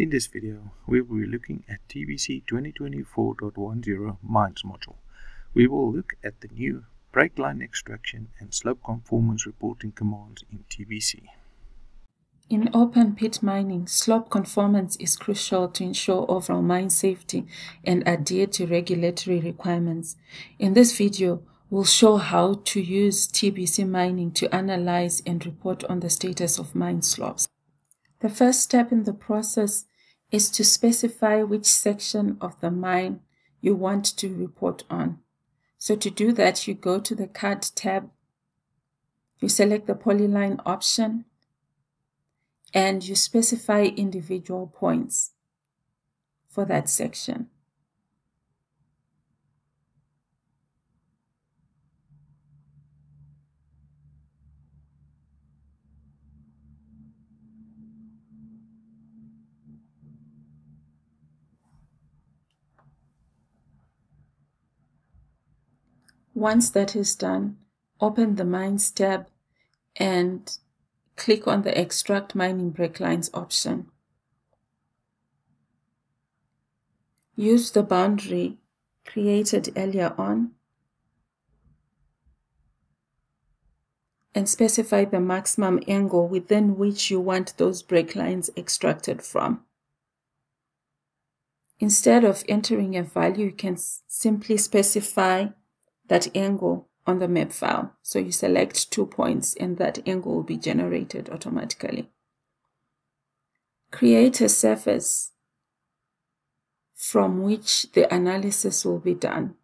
In this video, we will be looking at TBC 2024.10 Mines module. We will look at the new breakline extraction and slope conformance reporting commands in TBC. In open pit mining, slope conformance is crucial to ensure overall mine safety and adhere to regulatory requirements. In this video, we'll show how to use TBC mining to analyze and report on the status of mine slopes. The first step in the process is to specify which section of the mine you want to report on. So to do that, you go to the CAD tab, you select the polyline option, and you specify individual points for that section. Once that is done, open the Mines tab and click on the Extract Mining Breaklines option. Use the boundary created earlier on and specify the maximum angle within which you want those breaklines extracted from. Instead of entering a value, you can simply specify that angle on the map file. So you select two points and that angle will be generated automatically. Create a surface from which the analysis will be done.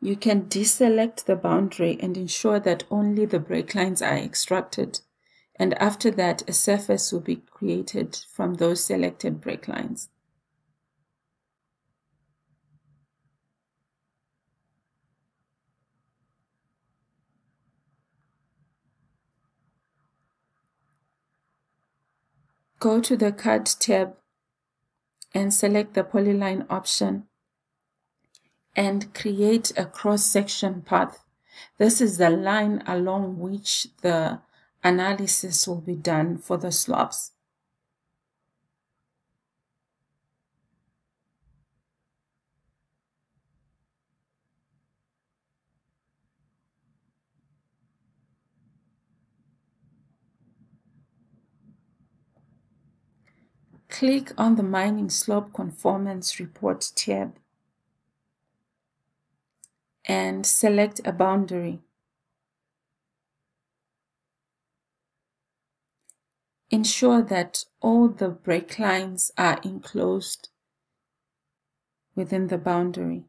You can deselect the boundary and ensure that only the break lines are extracted and after that a surface will be created from those selected break lines. Go to the CAD tab and select the polyline option and create a cross-section path. This is the line along which the analysis will be done for the slopes. Click on the Mining Slope Conformance Report tab and select a boundary. Ensure that all the break lines are enclosed within the boundary.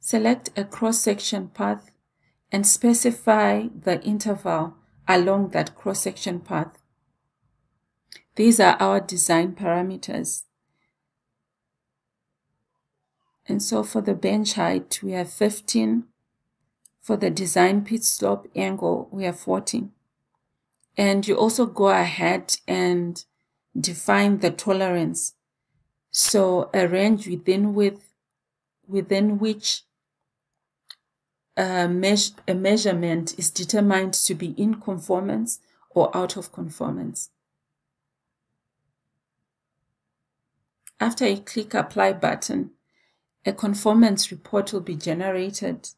Select a cross-section path and specify the interval along that cross-section path. These are our design parameters. And so for the bench height, we have 15 for the design pit slope angle, we have 40. And you also go ahead and define the tolerance. So a range within with within which a, meas a measurement is determined to be in conformance or out of conformance. After you click apply button, a conformance report will be generated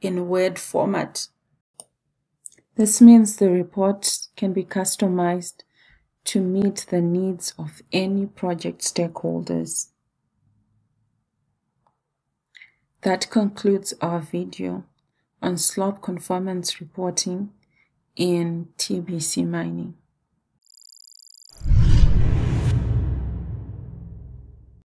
in Word format. This means the report can be customized to meet the needs of any project stakeholders. That concludes our video on slope conformance reporting in TBC mining.